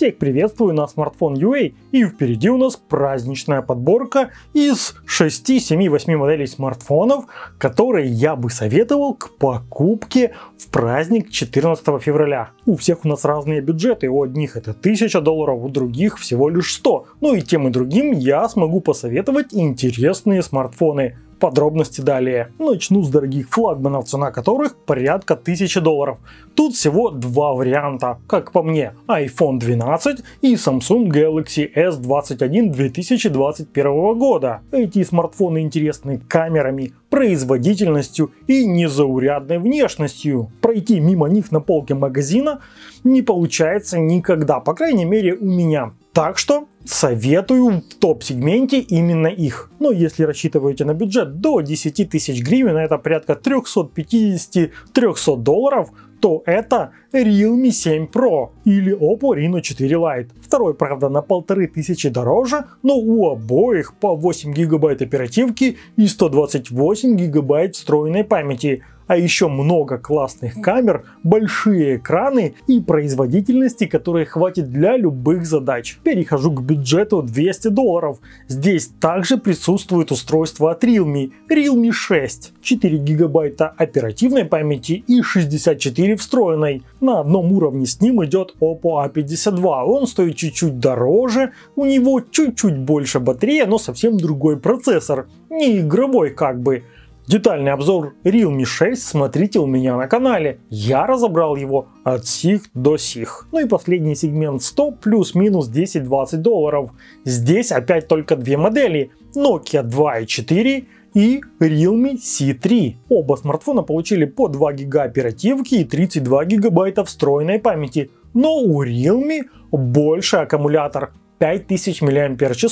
Всех приветствую на смартфон UA и впереди у нас праздничная подборка из 6, 7, 8 моделей смартфонов, которые я бы советовал к покупке в праздник 14 февраля. У всех у нас разные бюджеты, у одних это 1000 долларов, у других всего лишь 100. Ну и тем и другим я смогу посоветовать интересные смартфоны. Подробности далее. Начну с дорогих флагманов, цена которых порядка 1000 долларов. Тут всего два варианта, как по мне, iPhone 12 и Samsung Galaxy S21 2021 года. Эти смартфоны интересны камерами, производительностью и незаурядной внешностью. Пройти мимо них на полке магазина не получается никогда, по крайней мере у меня. Так что советую в топ-сегменте именно их. Но если рассчитываете на бюджет до 10 тысяч гривен, это порядка 350-300 долларов, то это Realme 7 Pro или Oppo Reno 4 Lite. Второй, правда, на полторы тысячи дороже, но у обоих по 8 гигабайт оперативки и 128 гигабайт встроенной памяти а еще много классных камер, большие экраны и производительности, которой хватит для любых задач. Перехожу к бюджету 200 долларов. Здесь также присутствует устройство от Realme, Realme 6, 4 гигабайта оперативной памяти и 64 встроенной. На одном уровне с ним идет Oppo A52, он стоит чуть-чуть дороже, у него чуть-чуть больше батарея, но совсем другой процессор, не игровой как бы. Детальный обзор Realme 6 смотрите у меня на канале. Я разобрал его от сих до сих. Ну и последний сегмент 100 плюс-минус 10-20 долларов. Здесь опять только две модели. Nokia 2.4 и Realme C3. Оба смартфона получили по 2 гига оперативки и 32 гигабайта встроенной памяти. Но у Realme больше аккумулятор 5000 мАч,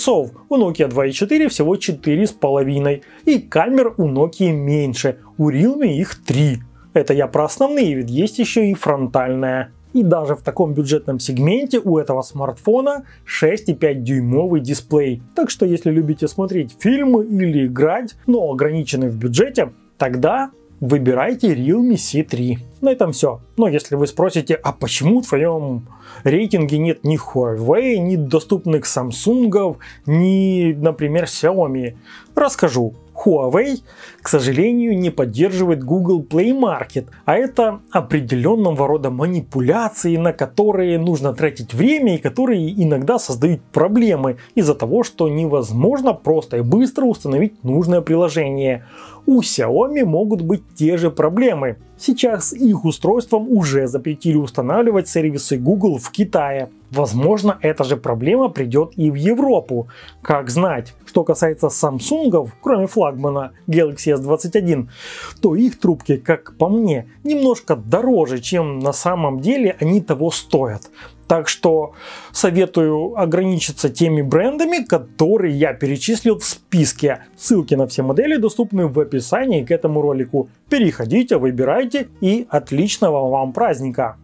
у Nokia 2.4 всего 4,5 и камер у Nokia меньше, у Realme их 3. Это я про основные, ведь есть еще и фронтальная. И даже в таком бюджетном сегменте у этого смартфона 6,5 дюймовый дисплей. Так что если любите смотреть фильмы или играть, но ограничены в бюджете, тогда выбирайте Realme C3. На этом все. Но если вы спросите, а почему в твоем рейтинге нет ни Huawei, ни доступных Samsung, ни, например, Xiaomi, расскажу. Huawei, к сожалению, не поддерживает Google Play Market, а это определенного рода манипуляции, на которые нужно тратить время и которые иногда создают проблемы из-за того, что невозможно просто и быстро установить нужное приложение. У Xiaomi могут быть те же проблемы. Сейчас их устройствам уже запретили устанавливать сервисы Google в Китае. Возможно, эта же проблема придет и в Европу. Как знать. Что касается Samsung, кроме флагмана Galaxy S21, то их трубки, как по мне, немножко дороже, чем на самом деле они того стоят. Так что советую ограничиться теми брендами, которые я перечислил в списке. Ссылки на все модели доступны в описании к этому ролику. Переходите, выбирайте и отличного вам праздника!